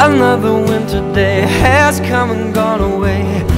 Another winter day has come and gone away.